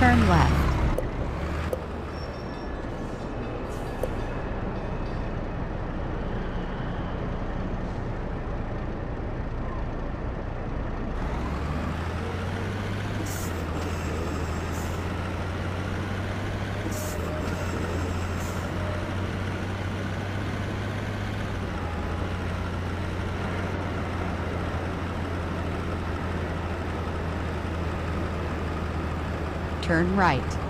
Turn left. Turn right.